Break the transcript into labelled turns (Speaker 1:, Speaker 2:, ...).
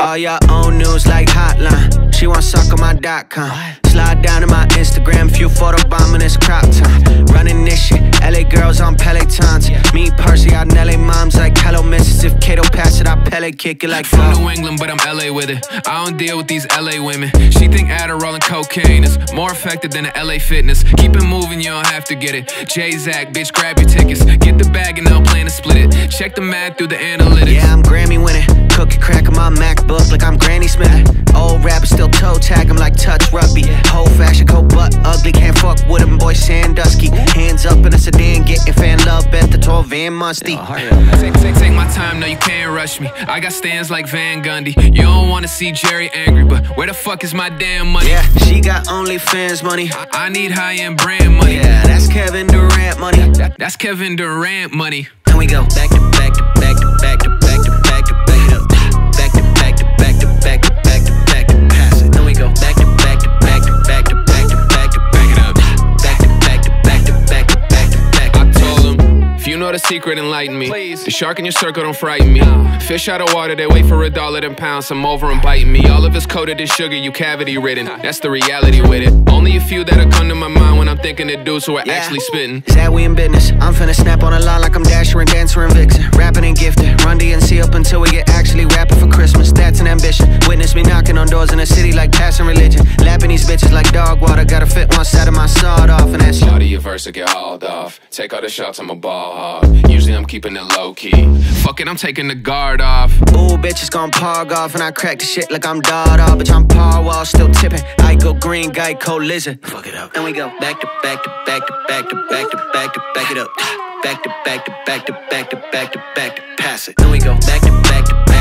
Speaker 1: All your own news like hotline. She want suck on my dot com. Slide down to my Instagram, few photo bombing this crop time. Running this shit, LA girls on Pelotons. Me Percy out in LA moms like If Kato pass it, I Pele kick it like
Speaker 2: From. New England, but I'm LA with it. I don't deal with these LA women. She think Adderall and cocaine is more effective than the LA fitness. Keep it moving, you don't have to get it. JZAC, bitch, grab your tickets. Get the bag and I'll plan to split it. Check the math through the analytics.
Speaker 1: Yeah, I'm Grammy winning. Cookie crack on my MacBook like I'm Granny Smith. Old rapper still toe tag him like touch rugby. Van Musty.
Speaker 2: Oh, take, take, take my time, no, you can't rush me. I got stands like Van Gundy. You don't wanna see Jerry angry, but where the fuck is my damn money?
Speaker 1: Yeah, she got OnlyFans money.
Speaker 2: I, I need high end brand money.
Speaker 1: Yeah, that's Kevin Durant money.
Speaker 2: That, that's Kevin Durant money.
Speaker 1: Then we go back to
Speaker 2: know the secret, enlighten me. Please. The shark in your circle don't frighten me. Fish out of water, they wait for a dollar, then pound some over and biting me. All of it's coated in sugar, you cavity ridden. That's the reality with it. Only a few that'll come to my mind when I'm thinking of dudes who are
Speaker 1: Yeah.
Speaker 2: actually spitting.
Speaker 1: That we in business? I'm finna snap on a line like I'm Dasher and Dancer and Vixen. Rapping and gifted. Run DMC up until we get actually rapping for Christmas. That's an ambition. Witness me knocking on doors in the city like passing religion. That's
Speaker 2: Lot of your verse will get hauled off. Take all the shots, I'm a ball hog. Usually I'm keeping it low key. Fuck it, I'm taking the guard off.
Speaker 1: Ooh, bitches gon' pog off, and I crack the shit like I'm Dada. Bitch, I'm Paul Wall, still tipping. I go green, guy, cold lizard. Fuck it up. And we go back to back to back to back to back to back to back it up. Back to back to back to back to back to back to pass it. Then we go back to back to back